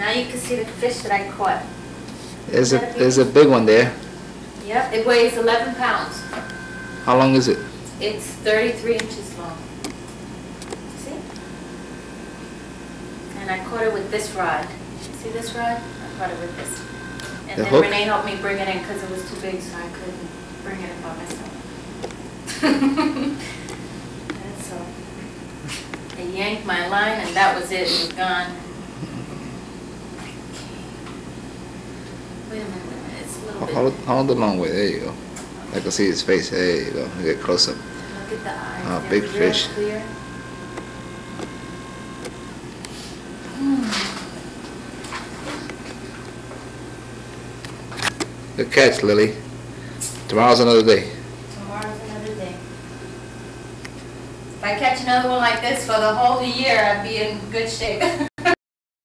Now you can see the fish that I caught. There's a, there's a big one there. Yep, it weighs 11 pounds. How long is it? It's 33 inches long. See? And I caught it with this rod. See this rod? I caught it with this. And The then hook? Renee helped me bring it in because it was too big, so I couldn't bring it in by myself. And so I yanked my line and that was it, it was gone. Wait a minute, wait a minute, it's a little bit. Hold, hold the long way, there you go. I can see his face, there you go, get close up. Look at the eyes. Ah, They're big fish. clear. Hmm. Good catch, Lily. Tomorrow's another day. Tomorrow's another day. If I catch another one like this for the whole year, I'd be in good shape.